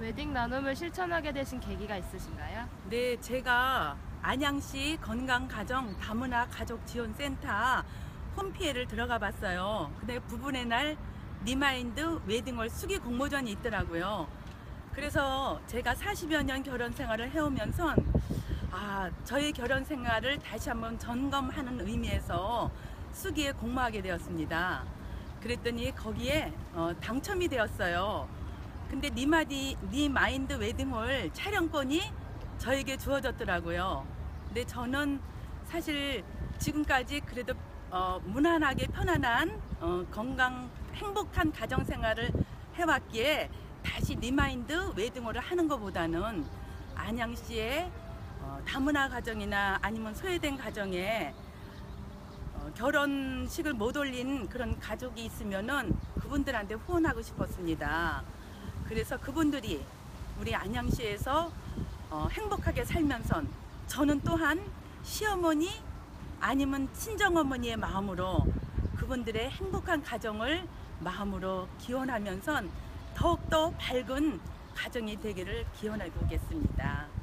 웨딩 나눔을 실천하게 되신 계기가 있으신가요? 네, 제가 안양시 건강가정 다문화 가족 지원 센터 홈피에를 들어가 봤어요. 근데 부부의 날 remind 웨딩홀 수기 공모전이 있더라고요. 그래서 제가 40여 년 결혼 생활을 해오면서 아, 저의 결혼 생활을 다시 한번 점검하는 의미에서 수기에 공모하게 되었습니다. 그랬더니 거기에 어, 당첨이 되었어요. 근데 리마디 remind 웨딩홀 촬영권이 저에게 주어졌더라고요. 근데 저는 사실 지금까지 그래도 어, 무난하게 편안한 어, 건강 행복한 가정 생활을 해왔기에 다시 remind 웨딩홀을 하는 것보다는 안양시의 어, 다문화 가정이나 아니면 소외된 가정에 어, 결혼식을 못 올린 그런 가족이 있으면은 그분들한테 후원하고 싶었습니다. 그래서 그분들이 우리 안양시에서 어, 행복하게 살면서 저는 또한 시어머니 아니면 친정어머니의 마음으로 그분들의 행복한 가정을 마음으로 기원하면서 더욱더 밝은 가정이 되기를 기원해 보겠습니다.